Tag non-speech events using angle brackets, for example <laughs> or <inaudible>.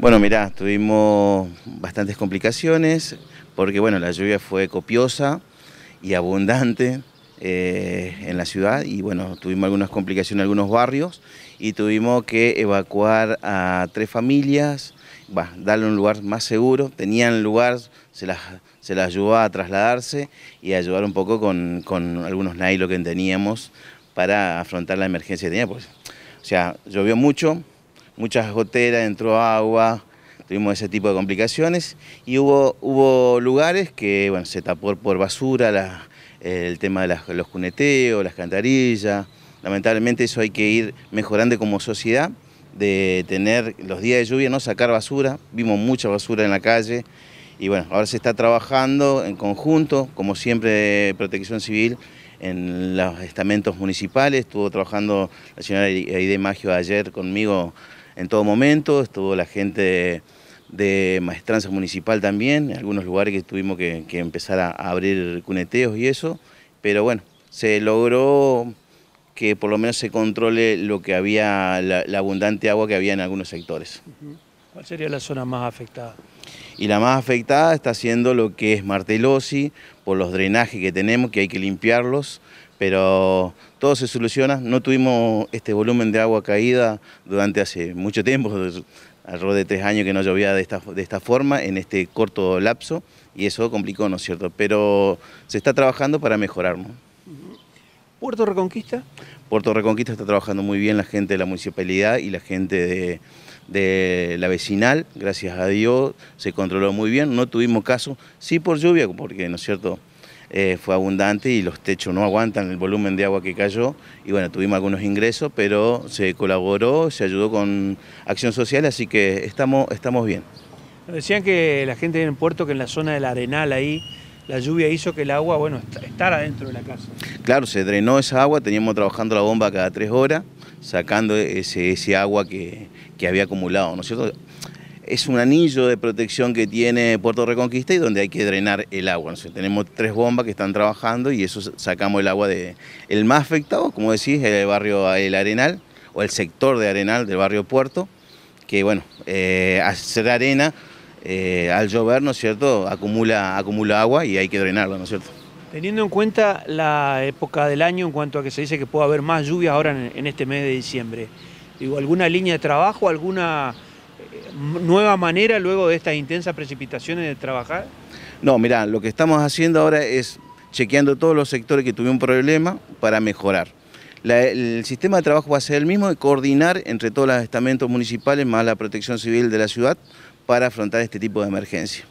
Bueno, mirá, tuvimos bastantes complicaciones porque bueno, la lluvia fue copiosa y abundante eh, en la ciudad y bueno, tuvimos algunas complicaciones en algunos barrios y tuvimos que evacuar a tres familias, darle un lugar más seguro, tenían lugar, se las, ayudó a trasladarse y ayudar un poco con, algunos nailos que teníamos para afrontar la emergencia que teníamos. o sea, llovió mucho, muchas goteras, entró agua, tuvimos ese tipo de complicaciones. Y hubo, hubo lugares que bueno, se tapó por basura, el tema de los cuneteos, las cantarillas. Lamentablemente eso hay que ir mejorando como sociedad, de tener los días de lluvia, no sacar basura, vimos mucha basura en la calle. Y bueno, ahora se está trabajando en conjunto, como siempre Protección Civil, en los estamentos municipales, estuvo trabajando la señora Aide Magio ayer conmigo en todo momento, estuvo la gente de maestranza municipal también, en algunos lugares que tuvimos que, empezar a, abrir cuneteos y eso, pero bueno, se logró que por lo menos se controle lo que había, la, abundante agua que había en algunos sectores. ¿Cuál sería la zona más afectada? Y la más afectada está siendo lo que es Martelosi, por los drenajes que tenemos, que hay que limpiarlos, pero todo se soluciona. No tuvimos este volumen de agua caída durante hace mucho tiempo, <laughs> alrededor de tres años que no llovía de esta, de esta forma, en este corto lapso, y eso complicó, ¿no es cierto? Pero se está trabajando para mejorar, ¿Puerto Reconquista? Puerto Reconquista está trabajando muy bien la gente de la municipalidad y la gente de, de la vecinal, gracias a Dios, se controló muy bien, no tuvimos caso, sí por lluvia, porque, ¿no es cierto?, eh, fue abundante y los techos no aguantan el volumen de agua que cayó y bueno, tuvimos algunos ingresos, pero se colaboró, se ayudó con acción social, así que estamos, estamos bien. decían que la gente en el puerto, que en la zona del Arenal ahí, la lluvia hizo que el agua, bueno, estar dentro de la casa. Claro, se drenó esa agua, teníamos trabajando la bomba cada tres horas, sacando ese, ese agua que, que había acumulado, ¿no es cierto? Es un anillo de protección que tiene Puerto Reconquista y donde hay que drenar el agua. tenemos tres bombas que están trabajando y eso sacamos el agua de... El más afectado, como decís, el barrio El Arenal, o el sector de Arenal del barrio Puerto, que bueno, eh, hacer arena, eh, al llover, ¿no es cierto?, acumula, acumula agua y hay que drenarla, ¿no es cierto? Teniendo en cuenta la época del año en cuanto a que se dice que puede haber más lluvia ahora en, en este mes de diciembre, digo, ¿alguna línea de trabajo, alguna nueva manera luego de estas intensas precipitaciones de trabajar? No, mira, lo que estamos haciendo ahora es chequeando todos los sectores que tuvieron problema para mejorar. el sistema de trabajo va a ser el mismo, de coordinar entre todos los estamentos municipales más la protección civil de la ciudad para afrontar este tipo de emergencia.